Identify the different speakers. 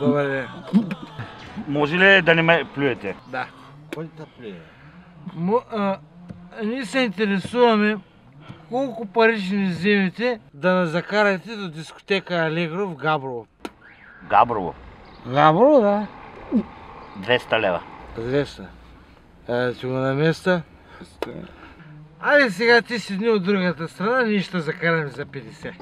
Speaker 1: Добър ден.
Speaker 2: Може ли да не ме плюете?
Speaker 1: Да. Му, а, ние се интересуваме колко пари ще ни вземете да ме закарате до дискотека Алегро в Габрово.
Speaker 2: Габрово.
Speaker 1: Габрово, да.
Speaker 2: 200 лева.
Speaker 1: 200. Е, че го на места. Айде сега ти седни от другата страна, ние ще закараме за 50.